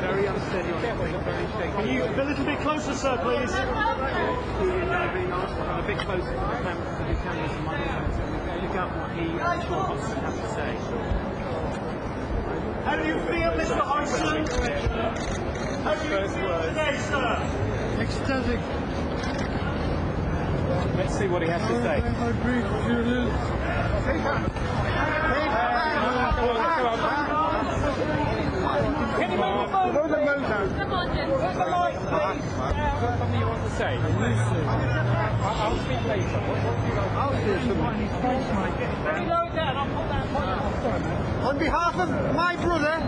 Very unsteady on very shaky. Can you a little bit closer, sir, please? Being asked to come a bit closer to the cameras, to the cameras and microphones. Look up what he and Sean Hodgson have to say. How do you feel, Mr. Hodgson? How do you feel today, sir? Ecstatic. Let's see what he has to say. I breathe through this. Can you move the phone? Move the phone down. Come on, Jen. Put the mic, please. Uh-huh. Something you want to say? I'll I'll speak later. What, what do you like? I'll say something. Can you down? I'll put that point. Sorry. On behalf of my brother,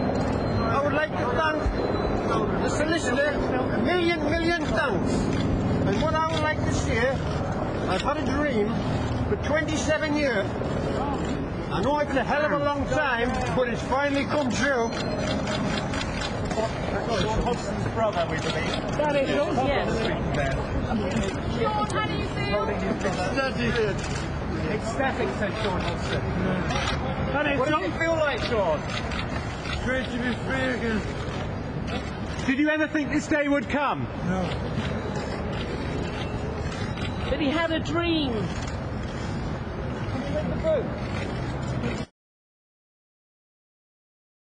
I would like to thank the solicitor a million, million thanks. And what I would like to say, I've had a dream for 27 years. I know it's a hell of a long time, but it's finally come true. Sean Hodgson's brother, we believe. That is Yes. There. Sean, how do you feel? Holding his brother. Ecstatic, said Sean Hodgson. That is What does it feel like, Sean? Great to be free again. Did you ever think this day would come? No. But he had a dream. Can you ring the phone?